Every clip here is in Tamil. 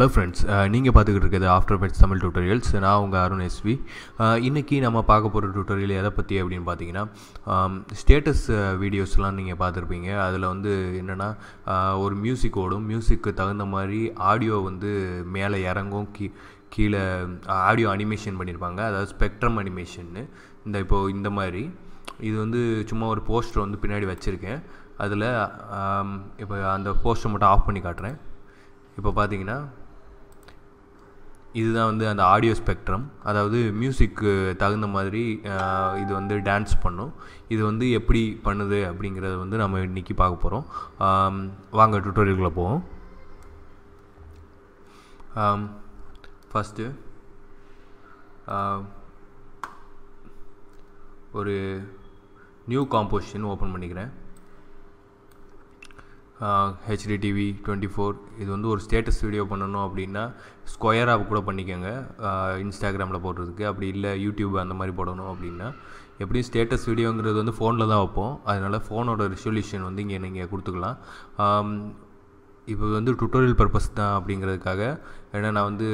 ஹலோ ஃப்ரெண்ட்ஸ் நீங்கள் பார்த்துக்கிட்டு இருக்கிறது ஆஃப்டர் பெட்ஸ் தமிழ் டியூட்டோரியல்ஸ் நான் உங்கள் அருண் எஸ்வி uh, இன்றைக்கி நம்ம பார்க்க போகிற டியூட்டோரியல் எதை பற்றி அப்படின்னு பார்த்தீங்கன்னா um, ஸ்டேட்டஸ் வீடியோஸ்லாம் uh, நீங்கள் பார்த்துருப்பீங்க. அதில் வந்து என்னென்னா uh, ஒரு மியூசிக் ஓடும். மியூசிக்கு தகுந்த மாதிரி ஆடியோ வந்து மேலே இறங்கும். கீ கீழே ஆடியோ அனிமேஷன் பண்ணியிருப்பாங்க அதாவது ஸ்பெக்ட்ரம் அனிமேஷன்னு இந்த இப்போது இந்த மாதிரி. இது வந்து சும்மா ஒரு போஸ்டர் வந்து பின்னாடி வச்சுருக்கேன். அதில் um, இப்போ அந்த போஸ்டர் மட்டும் ஆஃப் பண்ணி காட்டுறேன். இப்போ பார்த்தீங்கன்னா இதுதான் வந்து அந்த ஆடியோ ஸ்பெக்ட்ரம் அதாவது மியூசிக்கு தகுந்த மாதிரி இது வந்து டான்ஸ் பண்ணும். இது வந்து எப்படி பண்ணுது அப்படிங்கிறத வந்து நம்ம இன்றைக்கி பார்க்க போகிறோம் வாங்க டுட்டோரியல்குள்ளே போவோம். ஃபஸ்ட்டு ஒரு நியூ காம்போசிஷன் ஓப்பன் பண்ணிக்கிறேன். ஹெச்டி டிவி டுவெண்ட்டி ஃபோர் இது வந்து ஒரு ஸ்டேட்டஸ் வீடியோ பண்ணணும் அப்படின்னா ஸ்கொயராக கூட பண்ணிக்கோங்க. இன்ஸ்டாகிராமில் போடுறதுக்கு. அப்படி இல்லை யூடியூப் அந்த மாதிரி போடணும் அப்படின்னா எப்படியும் ஸ்டேட்டஸ் வீடியோங்கிறது வந்து ஃபோனில் தான் வைப்போம். அதனால் ஃபோனோட ரிசொல்யூஷன் வந்து இங்கே நீங்கள் கொடுத்துக்கலாம். இப்போ வந்து டுட்டோரியல் பர்பஸ் தான் அப்படிங்கிறதுக்காக ஏன்னா நான் வந்து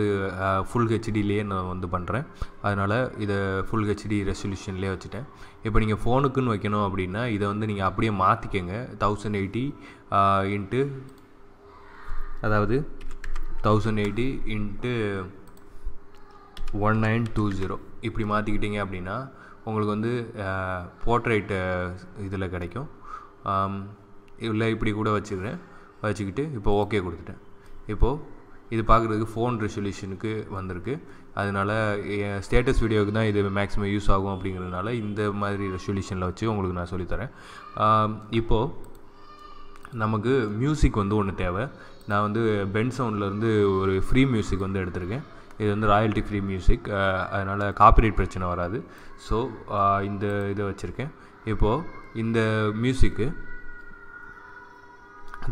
ஃபுல் ஹெச்டிலேயே நான் வந்து பண்ணுறேன் அதனால் இதை ஃபுல் ஹெச்டி ரெசல்யூஷன்லேயே வச்சுட்டேன். இப்போ நீங்கள் ஃபோனுக்குன்னு வைக்கணும் அப்படின்னா இதை வந்து நீங்கள் அப்படியே மாற்றிக்கங்க தௌசண்ட் எயிட்டி இன்ட்டு அதாவது thousand eighty into one nine two zero இப்படி மாற்றிக்கிட்டிங்க அப்படின்னா உங்களுக்கு வந்து போர்ட்ரேட்டு இதில் கிடைக்கும். இல்லை இப்படி கூட வச்சுக்கிறேன். வச்சுக்கிட்டு இப்போ ஓகே கொடுத்துட்டேன். இப்போது இது பார்க்குறதுக்கு ஃபோன் ரெசல்யூஷனுக்கு வந்திருக்கு. அதனால் ஸ்டேட்டஸ் வீடியோவுக்கு தான் இது மேக்ஸிமம் யூஸ் ஆகும் அப்படிங்கிறதுனால இந்த மாதிரி ரெசல்யூஷனில் வச்சு உங்களுக்கு நான் சொல்லித்தரேன். இப்போது நமக்கு மியூசிக் வந்து ஒன்று தேவை. நான் வந்து பென் சவுண்ட்லேருந்து ஒரு ஃப்ரீ மியூசிக் வந்து எடுத்திருக்கேன். இது வந்து ராயல்ட்டி ஃப்ரீ மியூசிக் அதனால் காப்பிரைட் பிரச்சனை வராது. ஸோ இந்த இதை வச்சுருக்கேன். இப்போது இந்த மியூசிக்கு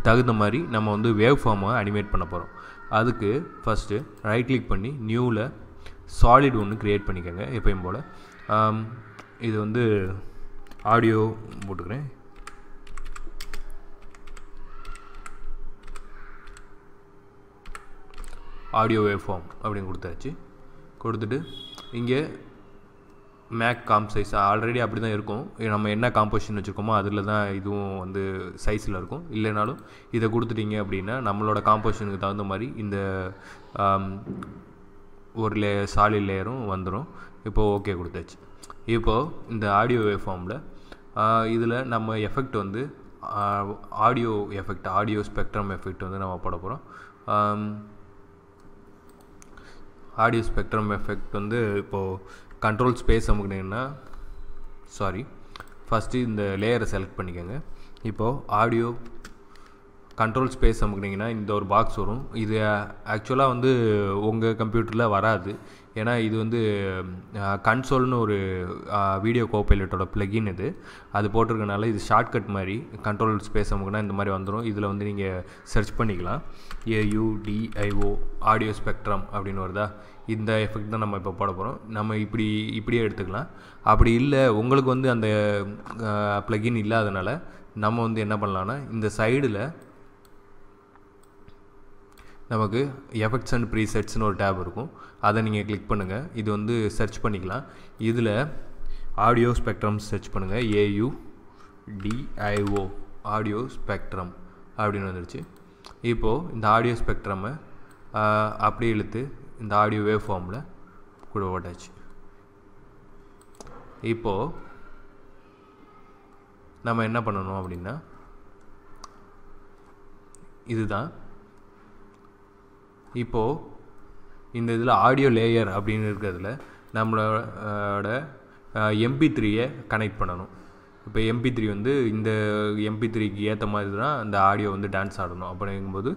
தகுந்த மாதிரி நம்ம வந்து வேவ் ஃபார்மை அனிமேட் பண்ண போகிறோம் அதுக்கு ஃபஸ்ட்டு ரைட் கிளிக் பண்ணி நியூவில் சாலிட் ஒன்று க்ரியேட் பண்ணிக்கோங்க எப்பயும் போல். இது வந்து ஆடியோ போட்டுக்கிறேன். ஆடியோ வேவ் ஃபார்ம் அப்படின்னு கொடுத்தாச்சு. கொடுத்துட்டு இங்கே மேக் காம் சைஸ் ஆல்ரெடி அப்படி தான் இருக்கும். நம்ம என்ன காம்போசிஷன் வச்சுருக்கோமோ அதில் தான் இதுவும் வந்து சைஸில் இருக்கும். இல்லைனாலும் இதை கொடுத்துட்டீங்க அப்படின்னா நம்மளோட காம்போசிஷனுக்கு தகுந்த மாதிரி இந்த ஒரு லே சாலிட் லேயரும் வந்துடும் இப்போது ஓகே கொடுத்தாச்சு. இப்போது இந்த ஆடியோ வேவ் ஃபார்மில் இதில் நம்ம எஃபெக்ட் வந்து audio effect audio spectrum effect வந்து நம்ம போட போகிறோம் ஆடியோ ஸ்பெக்ட்ரம் எஃபெக்ட் வந்து இப்போது கண்ட்ரோல் ஸ்பேஸ் அமுக்குனீங்கன்னா சாரி ஃபஸ்ட்டு இந்த லேயரை செலக்ட் பண்ணிக்கோங்க. இப்போது ஆடியோ கண்ட்ரோல் ஸ்பேஸ் அமுக்குனீங்கன்னா இந்த ஒரு பாக்ஸ் வரும். இது ஆக்சுவலாக வந்து உங்கள் கம்ப்யூட்டரில் வராது. ஏன்னா இது வந்து கன்சோல்னு ஒரு வீடியோ கோபைலட்டோட பிளகின் இது. அது போட்டிருக்கனால இது ஷார்ட்கட் மாதிரி கண்ட்ரோல் ஸ்பேஸ் அமுக்குனா இந்த மாதிரி வந்துடும் இதில் வந்து நீங்கள் சர்ச் பண்ணிக்கலாம். ஏயுடிஐஓ ஆடியோ ஸ்பெக்ட்ரம் அப்படின்னு வருதா? இந்த எஃபெக்ட் தான் நம்ம இப்போ போட போகிறோம் நம்ம இப்படி இப்படியே எடுத்துக்கலாம். அப்படி இல்லை உங்களுக்கு வந்து அந்த ப்ளகின் இல்லாதனால நம்ம வந்து என்ன பண்ணலான்னா இந்த சைடில் நமக்கு எஃபெக்ட்ஸ் அண்ட் ப்ரீசெட்ஸ்னு ஒரு டேப் இருக்கும். அதை நீங்கள் கிளிக் பண்ணுங்கள் இது வந்து சர்ச் பண்ணிக்கலாம். இதில் ஆடியோ ஸ்பெக்ட்ரம் சர்ச் பண்ணுங்கள் A U D I O audio spectrum அப்படின்னு வந்துடுச்சு இப்போது இந்த ஆடியோ ஸ்பெக்ட்ரம்மை அப்படியே இழுத்து இந்த ஆடியோ வேவ் ஃபார்மில் கூட ஓட்டாச்சு. இப்போது நம்ம என்ன பண்ணணும் அப்படின்னா இதுதான். இப்போது இந்த இதில் ஆடியோ லேயர் அப்படின்னு இருக்கிறதுல நம்மளோட எம்பி த்ரீயை கனெக்ட் பண்ணணும். இப்போ எம்பி த்ரீ வந்து இந்த எம்பி த்ரீக்கு ஏற்ற மாதிரி தான் அந்த ஆடியோ வந்து டான்ஸ் ஆடணும் அப்படிங்கும்போது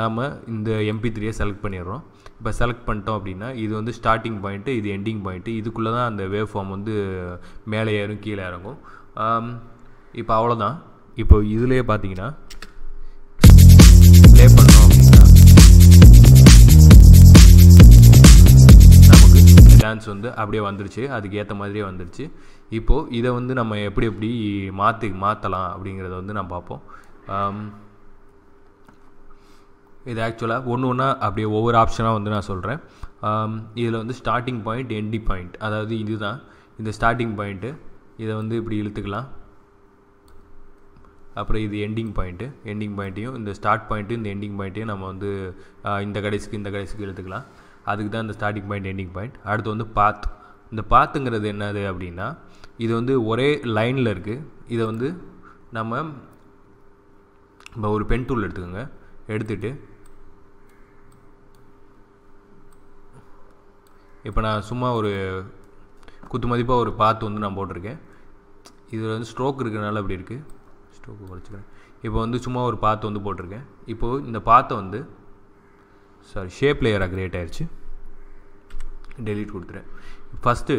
நாம் இந்த எம்பி த்ரீயை செலக்ட் பண்ணிடுறோம். இப்போ செலக்ட் பண்ணிட்டோம் அப்படின்னா இது வந்து ஸ்டார்டிங் பாயிண்ட்டு இது எண்டிங் பாயிண்ட்டு இதுக்குள்ளே தான் அந்த வேவ் ஃபார்ம் வந்து மேலே ஏறும் கீழே இறங்கும். இப்போ அவ்வளோதான் இப்போ இதுலேயே பார்த்தீங்கன்னா டான்ஸ் வந்து அப்படியே வந்துருச்சு. அதுக்கு ஏற்ற மாதிரியே வந்துருச்சு. இப்போது இதை வந்து நம்ம எப்படி எப்படி மாற்றி மாற்றலாம் அப்படிங்கிறத வந்து நான் பார்ப்போம். இது ஆக்சுவலாக ஒன்று ஒன்றா அப்படியே ஒவ்வொரு ஆப்ஷனாக வந்து நான் சொல்கிறேன் இதில் வந்து ஸ்டார்டிங் பாயிண்ட் எண்டிங் பாயிண்ட் அதாவது இதுதான். இந்த ஸ்டார்டிங் பாயிண்ட்டு இதை வந்து இப்படி இழுத்துக்கலாம். அப்புறம் இது எண்டிங் பாயிண்ட்டு எண்டிங் பாயிண்ட்டையும் இந்த ஸ்டார்ட் பாயிண்ட்டு இந்த எண்டிங் பாயிண்ட்டையும் நம்ம வந்து இந்த கடைசிக்கு இந்த கடைசிக்கு இழுத்துக்கலாம். அதுக்கு தான் இந்த ஸ்டார்டிங் பாயிண்ட் எண்டிங் பாயிண்ட் அடுத்து வந்து பாத் இந்த பாத்துங்கிறது என்னது அப்படின்னா இது வந்து ஒரே லைனில் இருக்குது இதை வந்து நம்ம இப்போ ஒரு பென் டூல் எடுத்துக்கோங்க. எடுத்துகிட்டு இப்போ நான் சும்மா ஒரு குத்து மதிப்பாக ஒரு பாத்து வந்து நான் போட்டிருக்கேன். இதில் வந்து ஸ்ட்ரோக் இருக்கிறனால அப்படி இருக்குது ஸ்ட்ரோக்கு குறைச்சிக்கிறேன். இப்போ வந்து சும்மா ஒரு பாத்து வந்து போட்டிருக்கேன். இப்போது இந்த பாத்தை வந்து சாரி ஷேப் லேயராக க்ரியேட் ஆயிடுச்சு டெலிட் கொடுத்துறேன் ஃபஸ்ட்டு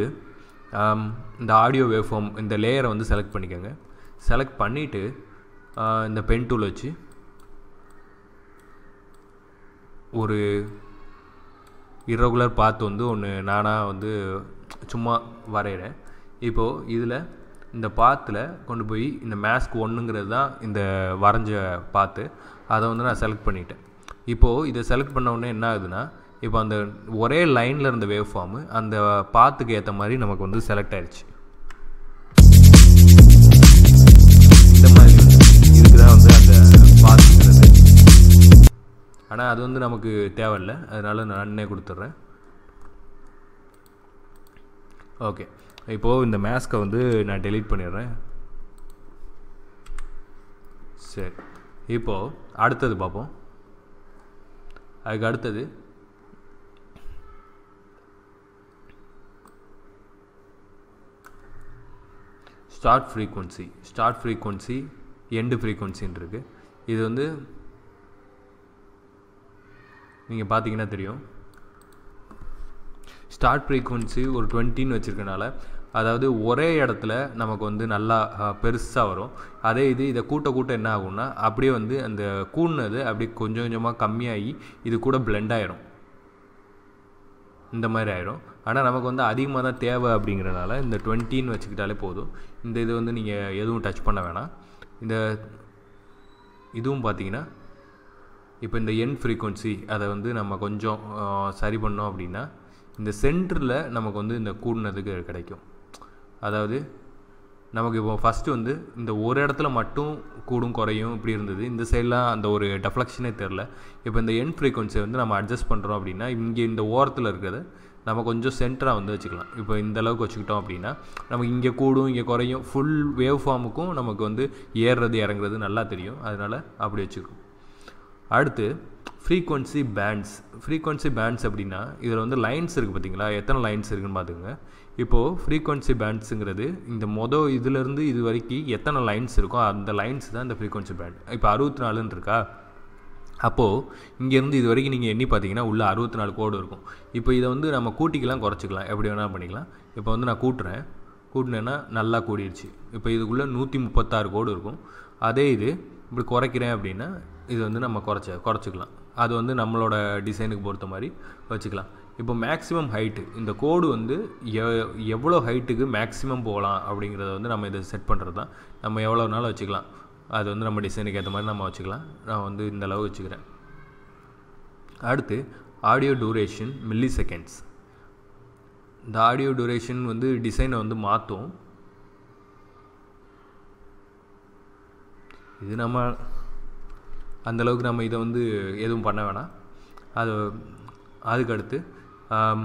இந்த ஆடியோ வேஃபார்ம் இந்த லேயரை வந்து செலக்ட் பண்ணிக்கோங்க. செலக்ட் பண்ணிவிட்டு uh, இந்த பென் டூல் வச்சு ஒரு இரகுலர் பாத்து வந்து ஒன்று நானாக வந்து சும்மா வரைகிறேன் இப்போது இதில் இந்த பாத்தில் கொண்டு போய் இந்த மேஸ்க் ஒன்றுங்கிறது தான் இந்த வரைஞ்ச பாத்து அதை வந்து நான் செலக்ட் பண்ணிட்டேன். இப்போது இதை செலக்ட் பண்ண உடனே என்ன ஆகுதுன்னா இப்போ அந்த ஒரே லைனில் இருந்த வேவ் ஃபார்மு அந்த பாத்துக்கு ஏற்ற மாதிரி நமக்கு வந்து செலக்ட் ஆயிடுச்சு. இந்த மாதிரி இதுக்கு தான் வந்து அந்த பாத்துங்கிறது ஆனால் அது வந்து நமக்கு தேவையில்லை. அதனால் நான் அண்ணே கொடுத்துட்றேன். ஓகே. இப்போது இந்த மேஸ்க்கை வந்து நான் டெலீட் பண்ணிடுறேன். சரி. இப்போது அடுத்தது பார்ப்போம். அதுக்கு அடுத்தது start frequency start frequency end ஃப்ரீக்குவன்சின்னு இருக்குது இது வந்து நீங்கள் பார்த்தீங்கன்னா தெரியும். ஸ்டார்ட் ஃப்ரீக்குவன்சி ஒரு டுவெண்ட்டின்னு வச்சுருக்கனால அதாவது ஒரே இடத்துல நமக்கு வந்து நல்லா பெருசாக வரும். அதே இது இதை கூட்ட கூட்ட என்ன ஆகும்னா அப்படியே வந்து அந்த கூடினது அப்படியே கொஞ்சம் கொஞ்சமாக கம்மியாகி இது கூட பிளெண்ட் ஆகிடும் இந்த மாதிரி ஆயிரும். ஆனால் நமக்கு வந்து அதிகமாக தான் தேவை அப்படிங்கிறனால இந்த டுவெண்ட்டின்னு வச்சுக்கிட்டாலே போதும். இந்த இது வந்து நீங்கள் எதுவும் டச் பண்ண வேணாம். இந்த இதுவும் பார்த்தீங்கன்னா இப்போ இந்த என் ஃப்ரீக்குவன்சி அதை வந்து நம்ம கொஞ்சம் சரி பண்ணோம் அப்படின்னா இந்த சென்டரில் நமக்கு வந்து இந்த கூடினதுக்கு கிடைக்கும். அதாவது நமக்கு இப்போ ஃபஸ்ட்டு வந்து இந்த ஒரு இடத்துல மட்டும் கூடும் குறையும் இப்படி இருந்தது. இந்த சைட்லாம் அந்த ஒரு டெஃப்ளெக்ஷனே தெரில இப்போ இந்த என் ஃப்ரீக்வன்சியை வந்து நம்ம அட்ஜஸ்ட் பண்ணுறோம் அப்படின்னா இங்கே இந்த ஓரத்தில் இருக்கிறத நம்ம கொஞ்சம் சென்டராக வந்து வச்சுக்கலாம். இப்போ இந்த அளவுக்கு வச்சுக்கிட்டோம் அப்படின்னா நமக்கு இங்கே கூடும் இங்கே குறையும் ஃபுல் வேவ் ஃபார்முக்கும் நமக்கு வந்து ஏறுறது இறங்குறது நல்லா தெரியும். அதனால் அப்படி வச்சுக்கும் அடுத்து ஃப்ரீக்வன்சி பேண்ட்ஸ் ஃப்ரீக்வன்சி பேண்ட்ஸ் அப்படின்னா இதில் வந்து லைன்ஸ் இருக்குது பார்த்தீங்களா? எத்தனை லைன்ஸ் இருக்குன்னு பார்த்துங்க இப்போது ஃப்ரீக்வன்சி பேண்ட்ஸுங்கிறது இந்த மொதல் இதுலேருந்து இது வரைக்கும் எத்தனை லைன்ஸ் இருக்கோ அந்த லைன்ஸ் தான் இந்த ஃப்ரீக்வன்சி பேண்ட் இப்போ அறுபத்தி நாலுன்னு இருக்கா? அப்போது இங்கேருந்து இது வரைக்கும் நீங்கள் எண்ணி பார்த்தீங்கன்னா உள்ளே அறுபத்தி நாலு கோடு இருக்கும். இப்போ இதை வந்து நம்ம கூட்டிக்கலாம் குறைச்சிக்கலாம். எப்படி வேணால் பண்ணிக்கலாம். இப்போ வந்து நான் கூட்டுறேன். கூட்டினேன்னா நல்லா கூடிடுச்சு இப்போ இதுக்குள்ளே நூற்றி முப்பத்தாறு கோடு இருக்கும். அதே இது இப்படி குறைக்கிறேன் அப்படின்னா இது வந்து நம்ம குறைச்ச குறைச்சிக்கலாம். அது வந்து நம்மளோட டிசைனுக்கு பொறுத்த மாதிரி வச்சுக்கலாம். இப்போ மேக்ஸிமம் ஹைட்டு இந்த கோடு வந்து எ எவ்வளோ ஹைட்டுக்கு மேக்ஸிமம் போகலாம் அப்படிங்கிறத வந்து நம்ம இதை செட் பண்ணுறது தான் நம்ம எவ்வளோ நாள் வச்சுக்கலாம். அது வந்து நம்ம டிசைனுக்கு ஏற்ற மாதிரி நம்ம வச்சுக்கலாம். நான் வந்து இந்த அளவு வச்சுக்கிறேன். அடுத்து ஆடியோ டூரேஷன் மில்லி செகண்ட்ஸ் இந்த ஆடியோ டூரேஷன் வந்து டிசைனை வந்து மாற்றும் இது நம்ம அந்தளவுக்கு நம்ம இதை வந்து எதுவும் பண்ண வேணாம். அது அதுக்கடுத்து Um,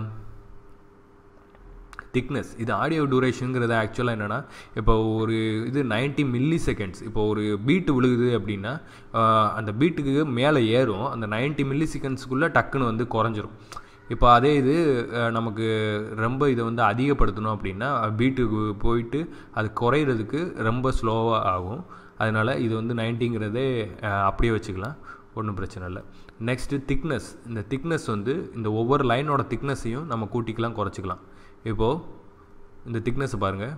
திக்னஸ் இது ஆடியோ டூரேஷனுங்கிறது ஆக்சுவலாக என்னென்னா இப்போ ஒரு இது நைன்ட்டி மில்லி செகண்ட்ஸ் இப்போ ஒரு பீட்டு விழுகுது அப்படின்னா அந்த பீட்டுக்கு மேலே ஏறும். அந்த நைன்ட்டி மில்லி செகண்ட்ஸ்க்குள்ளே டக்குன்னு வந்து குறைஞ்சிரும். இப்போ அதே இது நமக்கு ரொம்ப இதை வந்து அதிகப்படுத்தணும் அப்படின்னா பீட்டுக்கு போயிட்டு அது குறையிறதுக்கு ரொம்ப ஸ்லோவாக ஆகும். அதனால் இது வந்து நைன்ட்டிங்கிறதே அப்படியே வச்சுக்கலாம். ஒன்றும் பிரச்சனை இல்லை. நெக்ஸ்ட்டு திக்னஸ் இந்த திக்னஸ் வந்து இந்த ஒவ்வொரு லைனோட திக்னஸையும் நம்ம கூட்டிக்கலாம் குறைச்சிக்கலாம். இப்போது இந்த திக்னஸை பாருங்கள்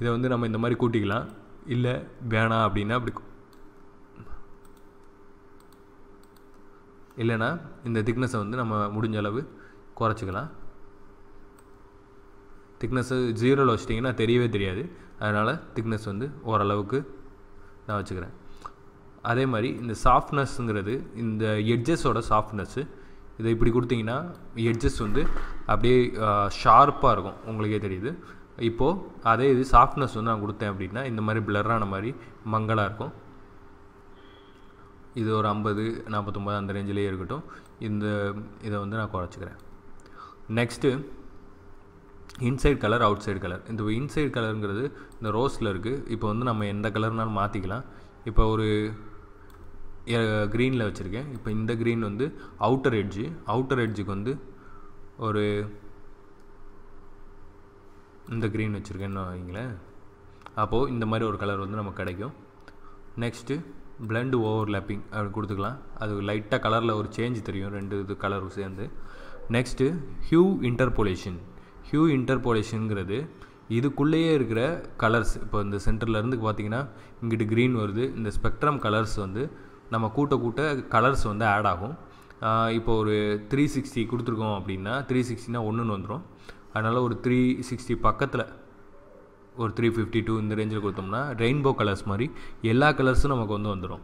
இதை வந்து நம்ம இந்த மாதிரி கூட்டிக்கலாம். இல்லை வேணாம் அப்படின்னா அப்படி இல்லைன்னா இந்த திக்னஸை வந்து நம்ம முடிஞ்ச அளவு குறைச்சிக்கலாம். திக்னஸ்ஸு ஜீரோவில் வச்சிட்டிங்கன்னா தெரியவே தெரியாது. அதனால் திக்னஸ் வந்து ஓரளவுக்கு நான் வச்சுக்கிறேன். அதே மாதிரி இந்த சாஃப்ட்னஸ்ங்கிறது இந்த எட்ஜஸோட சாஃப்ட்னஸ்ஸு இதை இப்படி கொடுத்தீங்கன்னா எட்ஜஸ் வந்து அப்படியே ஷார்ப்பாக இருக்கும். உங்களுக்கே தெரியுது. இப்போது அதே இது சாஃப்ட்னஸ் வந்து நான் கொடுத்தேன் அப்படின்னா இந்த மாதிரி பிளரான மாதிரி மங்கலாக இருக்கும். இது ஒரு ஐம்பது நாற்பத்தொம்பது அந்த ரேஞ்சிலே இருக்கட்டும். இந்த இதை வந்து நான் குறைச்சிக்கிறேன். Next inside colour outside colour இந்த இன்சைட் கலருங்கிறது இந்த ரோஸில் இருக்குது இப்போ வந்து நம்ம எந்த கலர்னாலும் மாற்றிக்கலாம் இப்போ ஒரு க்ரீனில் வச்சுருக்கேன். இப்போ இந்த க்ரீன் வந்து அவுட்டர் எட்ஜு அவுட்டர் எட்ஜுக்கு வந்து ஒரு இந்த க்ரீன் வச்சுருக்கேன்னு வைங்களேன். அப்போது இந்த மாதிரி ஒரு கலர் வந்து நமக்கு கிடைக்கும். நெக்ஸ்ட்டு பிளண்டு ஓவர்லேப்பிங் அப்படி கொடுத்துக்கலாம். அது லைட்டாக கலரில் ஒரு சேஞ்ச் தெரியும். ரெண்டு இது கலரும் சேர்ந்து. நெக்ஸ்ட்டு ஹியூ இன்டர்போலேஷன் ஹியூ இன்டர்போலேஷனுங்கிறது இதுக்குள்ளேயே இருக்கிற கலர்ஸ் இப்போ இந்த சென்டர்லேருந்து பார்த்தீங்கன்னா இங்கிட்டு க்ரீன் வருது. இந்த ஸ்பெக்ட்ரம் கலர்ஸ் வந்து நம்ம கூட்ட கூட்ட கலர்ஸ் வந்து ஆட் ஆகும். இப்போ ஒரு த்ரீ சிக்ஸ்டி கொடுத்துருக்கோம் அப்படின்னா த்ரீ சிக்ஸ்டினா ஒன்றுன்னு வந்துடும் அதனால் ஒரு த்ரீ சிக்ஸ்டி பக்கத்தில் ஒரு த்ரீ ஃபிஃப்டி டூ இந்த ரேஞ்சில் கொடுத்தோம்னா ரெயின்போ கலர்ஸ் மாதிரி எல்லா கலர்ஸும் நமக்கு வந்து வந்துடும்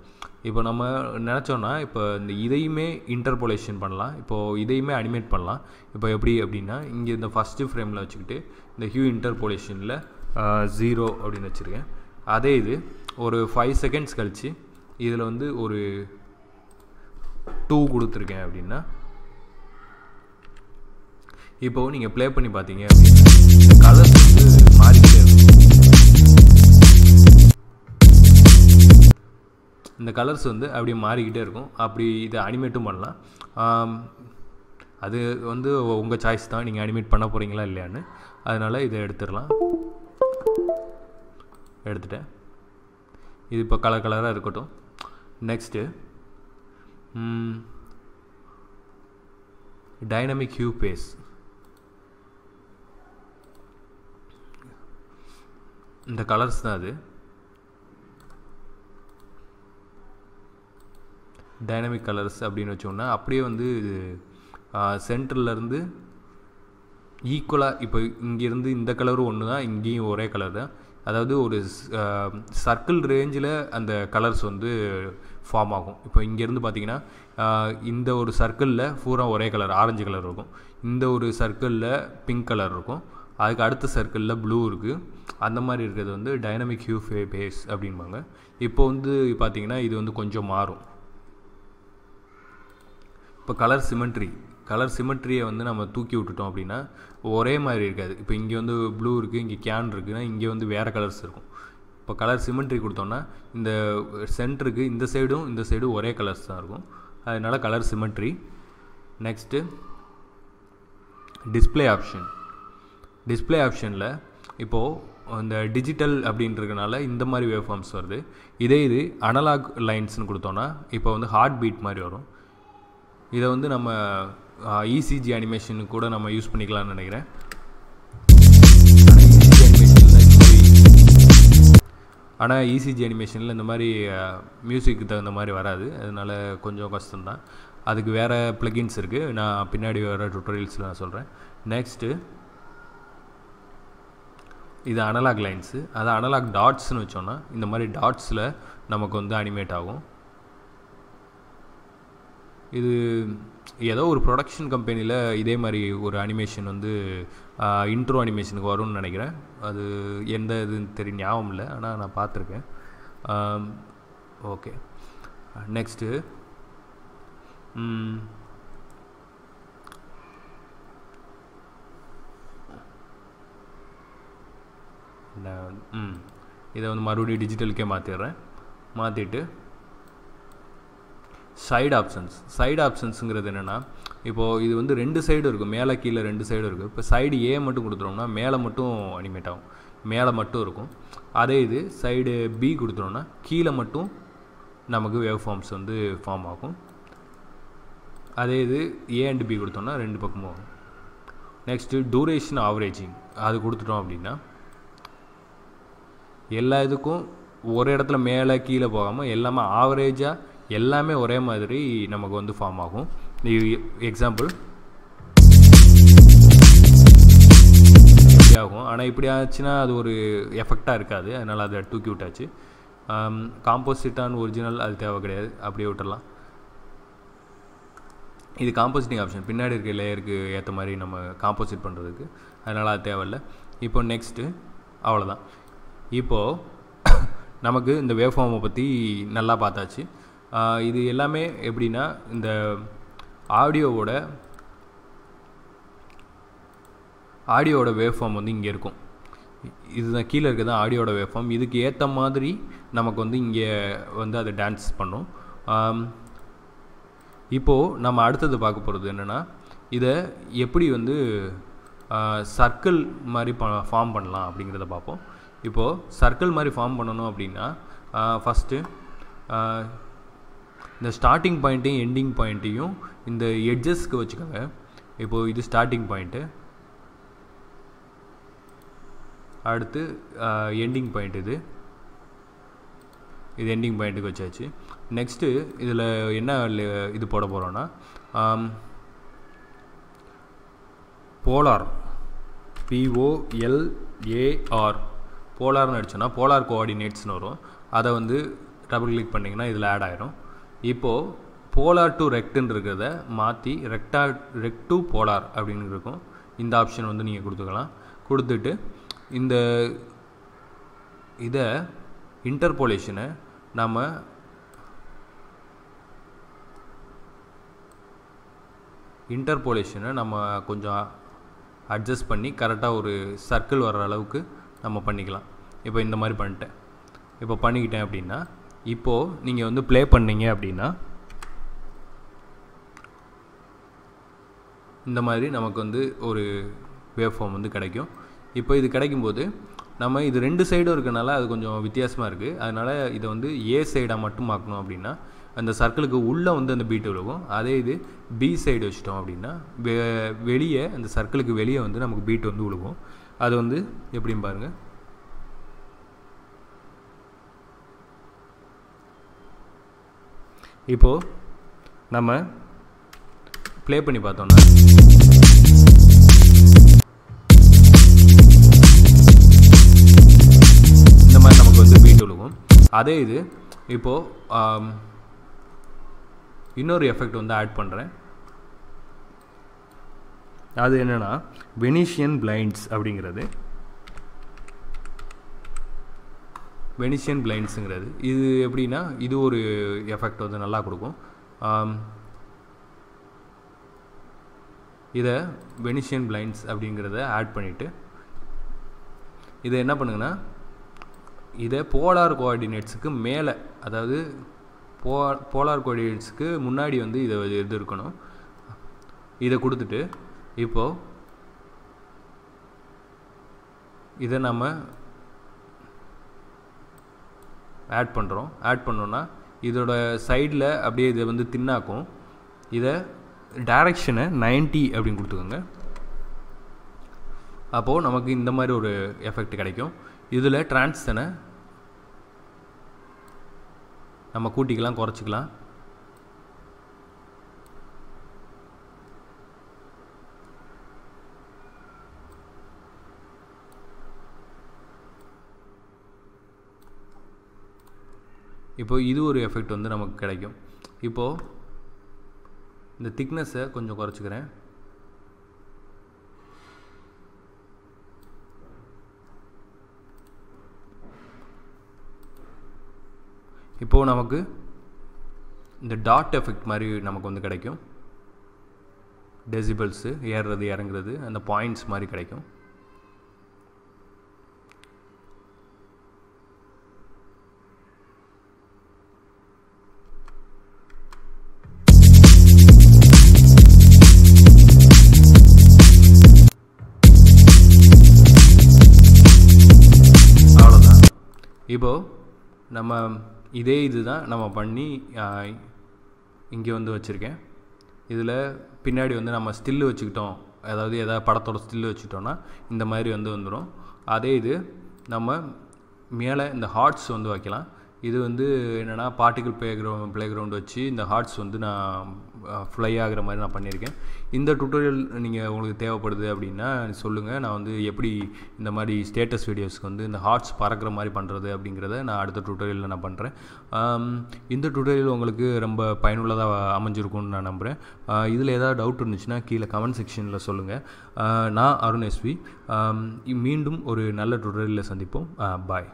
இப்போ நம்ம நினச்சோன்னா இப்போ இந்த இதையுமே இன்டர்போலேஷன் பண்ணலாம். இப்போது இதையுமே அனிமேட் பண்ணலாம். இப்போ எப்படி அப்படின்னா இங்கே இந்த ஃபஸ்ட்டு ஃப்ரேமில் வச்சுக்கிட்டு இந்த ஹியூ இன்டர்போலேஷனில் ஜீரோ அப்படின்னு வச்சுருக்கேன். அதே இது ஒரு ஃபைவ் செகண்ட்ஸ் கழித்து இதில் வந்து ஒரு டூ கொடுத்துருக்கேன் அப்படின்னா இப்போ நீங்கள் ப்ளே பண்ணி பார்த்தீங்க அப்படின்னா கலர்ஸ் வந்து மாறிக்கிட்டே இருக்கும். இந்த கலர்ஸ் வந்து அப்படியே மாறிக்கிட்டே இருக்கும். அப்படி இதை அனிமேட்டும் பண்ணலாம். அது வந்து உங்கள் சாய்ஸ் தான். நீங்கள் அனிமேட் பண்ண போகிறீங்களா இல்லையான்னு. அதனால் இதை எடுத்துடலாம். எடுத்துட்டேன். இது இப்போ கலர் கலராக இருக்கட்டும். நெக்ஸ்ட்டு டைனமிக் ஹியூ பேஸ் இந்த கலர்ஸ் தான் அது. டைனமிக் கலர்ஸ் அப்படின்னு வச்சோம்னா அப்படியே வந்து சென்டர்லேருந்து ஈக்குவலாக இப்போ இங்கேருந்து இந்த கலரும் ஒன்று தான் இங்கேயும் ஒரே கலர் தான். அதாவது ஒரு சர்க்கிள் ரேஞ்சில் அந்த கலர்ஸ் வந்து ஃபார்ம் ஆகும். இப்போ இங்கேருந்து பார்த்தீங்கன்னா இந்த ஒரு சர்க்கிளில் பூரா ஒரே கலர் ஆரஞ்சு கலர் இருக்கும். இந்த ஒரு சர்க்கிளில் பிங்க் கலர் இருக்கும். அதுக்கு அடுத்த சர்க்கிளில் ப்ளூ இருக்குது அந்த மாதிரி இருக்கிறது வந்து டைனமிக் ஹியூ ஃபே பேஸ் அப்படின்பாங்க இப்போ வந்து பார்த்தீங்கன்னா இது வந்து கொஞ்சம் மாறும். இப்போ கலர் சிமெண்ட்ரி கலர் சிமெண்ட்ரியை வந்து நம்ம தூக்கி விட்டுட்டோம் அப்படின்னா ஒரே மாதிரி இருக்காது. இப்போ இங்கே வந்து ப்ளூ இருக்குது இங்கே கேன் இருக்குன்னா இங்கே வந்து வேறு கலர்ஸ் இருக்கும். இப்போ கலர் சிமெண்ட்ரி கொடுத்தோன்னா இந்த சென்டருக்கு இந்த சைடும் இந்த சைடும் ஒரே கலர்ஸ் தான் இருக்கும். அதனால் colour symmetry. Next display option display ஆப்ஷனில் இப்போது இந்த டிஜிட்டல் அப்படின்றதுனால இந்த மாதிரி வேவ் ஃபார்ம்ஸ் வருது. இதே இது அனலாக் லைன்ஸ்னு கொடுத்தோன்னா இப்போ வந்து ஹார்ட் பீட் மாதிரி வரும். இதை வந்து நம்ம இசிஜி அனிமேஷனுக்கு கூட நம்ம யூஸ் பண்ணிக்கலாம்னு நினைக்கிறேன். ஆனால் இசிஜி அனிமேஷனில் இந்த மாதிரி மியூசிக்கு தகுந்த மாதிரி வராது. அதனால் கொஞ்சம் கஷ்டம்தான். அதுக்கு வேறு ப்ளகின்ஸ் இருக்குது நான் பின்னாடி வர டுட்டோரியல்ஸில் நான் சொல்கிறேன் நெக்ஸ்ட்டு இது அனலாக் லைன்ஸு அது அனலாக் டாட்ஸ்னு வச்சோன்னா இந்த மாதிரி டாட்ஸில் நமக்கு வந்து அனிமேட் ஆகும். இது ஏதோ ஒரு ப்ரொடக்ஷன் கம்பெனியில் இதே மாதிரி ஒரு அனிமேஷன் வந்து இன்ட்ரோ அனிமேஷனுக்கு வரும்னு நினைக்கிறேன். அது எந்த இதுன்னு தெரியும் ஞாபகம் இல்லை. ஆனால் நான் பார்த்துருக்கேன். ஓகே. நெக்ஸ்ட்டு ம். இதை வந்து மறுபடியும் டிஜிட்டலுக்கே மாற்றிடுறேன் மாற்றிட்டு சைடு ஆப்ஷன்ஸ் சைடு ஆப்ஷன்ஸுங்கிறது என்னென்னா இப்போது இது வந்து ரெண்டு சைடு இருக்கும். மேலே கீழே ரெண்டு சைடு இருக்குது இப்போ சைடு ஏ மட்டும் கொடுத்துட்டோம்னா மேலே மட்டும் அனிமேட் ஆகும். மேலே மட்டும் இருக்கும். அதே இது சைடு பி கொடுத்துட்டோம்னா கீழே மட்டும் நமக்கு வேவ் ஃபார்ம்ஸ் வந்து ஃபார்ம் ஆகும். அதே இது ஏ அண்ட் பி கொடுத்தோம்னா ரெண்டு பக்கமும் ஆகும். நெக்ஸ்ட்டு டூரேஷன் ஆவரேஜிங் அது கொடுத்துட்டோம் அப்படின்னா எல்லா இதுக்கும் ஒரு இடத்துல மேலே கீழே போகாமல் எல்லாமே ஆவரேஜாக எல்லாமே ஒரே மாதிரி நமக்கு வந்து ஃபார்ம் ஆகும். எக்ஸாம்பிள் ஆகும். ஆனால் இப்படி ஆச்சுன்னா அது ஒரு எஃபெக்டாக இருக்காது. அதனால் அதை தூக்கி விட்டாச்சு. காம்போசிட் ஆன் ஒரிஜினல் அது தேவை கிடையாது. அப்படியே விட்டுறலாம். இது காம்போசிட்டிங் ஆப்ஷன் பின்னாடி இருக்க லேயருக்கு ஏற்ற மாதிரி நம்ம காம்போசிட் பண்ணுறதுக்கு அதனால் அது தேவையில்லை. இப்போ நெக்ஸ்ட்டு அவ்வளோதான் இப்போது நமக்கு இந்த வேவ் ஃபார்மை பற்றி நல்லா பார்த்தாச்சு. இது எல்லாமே எப்படின்னா இந்த ஆடியோவோட ஆடியோவோட வேவ் வந்து இங்கே இருக்கும். இதுதான் கீழே இருக்கிறது தான் ஆடியோட வேஃபார்ம் இதுக்கு ஏற்ற மாதிரி நமக்கு வந்து இங்கே வந்து அதை டான்ஸ் பண்ணும். இப்போது நம்ம அடுத்தது பார்க்க போகிறது என்னென்னா இதை எப்படி வந்து சர்க்கிள் மாதிரி ப ஃபார்ம் பண்ணலாம் அப்படிங்கிறத பார்ப்போம். இப்போது சர்க்கிள் மாதிரி ஃபார்ம் பண்ணணும் அப்படின்னா ஃபஸ்ட்டு இந்த ஸ்டார்டிங் பாயிண்ட்டையும் எண்டிங் பாயிண்ட்டையும் இந்த எட்ஜஸ்க்கு வச்சுக்கோங்க. இப்போது இது ஸ்டார்டிங் பாயிண்ட்டு அடுத்து எண்டிங் பாயிண்ட் இது. இது எண்டிங் பாயிண்ட்டுக்கு வச்சாச்சு. நெக்ஸ்ட்டு இதில் என்ன இது போட போகிறோன்னா போலார் பிஓஎல்ஏஆர் போலார்னு அடிச்சோன்னா போலார் கோஆர்டினேட்ஸ்னு வரும். அதை வந்து டபுள் கிளிக் பண்ணிங்கன்னா இதில் ஆட் ஆயிரும். இப்போது போலார் டு ரெக்டுன்னு இருக்கிறத மாற்றி ரெக்டா ரெக்ட் டு போலார் அப்படின்னு இருக்கும். இந்த ஆப்ஷன் வந்து நீங்கள் கொடுத்துக்கலாம். கொடுத்துட்டு இந்த இதை இன்டர்போலேஷனை நம்ம இன்டர்போலேஷனை நம்ம கொஞ்சம் அட்ஜஸ்ட் பண்ணி கரெக்டாக ஒரு சர்க்கிள் வர்ற அளவுக்கு நம்ம பண்ணிக்கலாம். இப்போ இந்த மாதிரி பண்ணிட்டேன். இப்போ பண்ணிக்கிட்டேன் அப்படின்னா இப்போது நீங்கள் வந்து ப்ளே பண்ணீங்க அப்படின்னா இந்த மாதிரி நமக்கு வந்து ஒரு வேவ் ஃபார்ம் வந்து கிடைக்கும். இப்போ இது கிடைக்கும்போது நம்ம இது ரெண்டு சைடும் இருக்கனால அது கொஞ்சம் வித்தியாசமாக இருக்குது அதனால் இதை வந்து ஏ சைடாக மட்டும் ஆக்கணும் அப்படின்னா அந்த சர்க்கிளுக்கு உள்ளே வந்து அந்த பீட்டு விழுகும். அதே இது பி சைடு வச்சிட்டோம் அப்படின்னா வெ வெளியே அந்த சர்க்கிளுக்கு வெளியே வந்து நமக்கு பீட் வந்து விழுகும் அது வந்து எப்படின்னு பாருங்கள் இப்போது நம்ம ப்ளே பண்ணி பார்த்தோம்னா இந்த மாதிரி நமக்கு வந்து பீட் விழுகும். அதே இது இப்போது இன்னொரு எஃபெக்ட் வந்து ஆட் பண்ணுறேன் அது என்னென்னா வெனிஷியன் பிளைண்ட்ஸ் அப்படிங்கிறது. வெனிஷியன் பிளைண்ட்ஸுங்கிறது இது எப்படின்னா இது ஒரு எஃபெக்ட் வந்து நல்லா கொடுக்கும். இதை வெனிஷியன் பிளைண்ட்ஸ் அப்படிங்கிறத ஆட் பண்ணிவிட்டு இதை என்ன பண்ணுங்கன்னா இதை போலார் கோஆர்டினேட்ஸுக்கு மேலே அதாவது போ போலார் கோஆர்டினேட்ஸுக்கு முன்னாடி வந்து இதை இது இருக்கணும் இதை கொடுத்துட்டு இப்போது இதை நம்ம ஆட் பண்ணுறோம் ஆட் பண்ணோன்னா இதோட சைடில் அப்படியே இதை வந்து தின்னாக்கும். இதை டைரக்ஷனை நைன்ட்டி அப்படின்னு கொடுத்துக்கோங்க. அப்போது நமக்கு இந்த மாதிரி ஒரு எஃபெக்ட் கிடைக்கும். இதில் டிரான்ஸ்டனை நம்ம கூட்டிக்கலாம் குறைச்சிக்கலாம். இப்போது இது ஒரு எஃபெக்ட் வந்து நமக்கு கிடைக்கும். இப்போது இந்த திக்னஸை கொஞ்சம் குறைச்சிக்கிறேன். இப்போது நமக்கு இந்த டாட் எஃபெக்ட் மாதிரி நமக்கு வந்து கிடைக்கும். டெசிபிள்ஸு ஏறுறது இறங்குறது அந்த பாயிண்ட்ஸ் மாதிரி கிடைக்கும். இப்போது நம்ம இதே இது தான் நம்ம பண்ணி இங்கே வந்து வச்சுருக்கேன். இதில் பின்னாடி வந்து நம்ம ஸ்டில்லு வச்சுக்கிட்டோம். அதாவது எதாவது படத்தோட ஸ்டில்லு வச்சுக்கிட்டோன்னா இந்த மாதிரி வந்து வந்துடும் அதே இது நம்ம மேலே இந்த ஹார்ட்ஸ் வந்து வைக்கலாம். இது வந்து என்னென்னா particle playground playground வச்சு இந்த ஹார்ட்ஸ் வந்து நான் ஃப்ளை ஆகிற மாதிரி நான் பண்ணியிருக்கேன். இந்த டுட்டோரியல் நீங்கள் உங்களுக்கு தேவைப்படுது அப்படின்னா சொல்லுங்கள் நான் வந்து எப்படி இந்த மாதிரி ஸ்டேட்டஸ் வீடியோஸ்க்கு வந்து இந்த ஹார்ட்ஸ் பறக்கிற மாதிரி பண்ணுறது அப்படிங்கிறத நான் அடுத்த டுட்டோரியலில் நான் பண்ணுறேன் இந்த டுட்டோரியல் உங்களுக்கு ரொம்ப பயனுள்ளதாக அமைஞ்சிருக்கும்னு நான் நம்புகிறேன் இதில் ஏதாவது டவுட் இருந்துச்சுன்னா கீழே கமெண்ட் செக்ஷனில் சொல்லுங்கள் நான் அருண் எஸ்வி மீண்டும் ஒரு நல்ல டுட்டோரியலில் சந்திப்போம். பாய்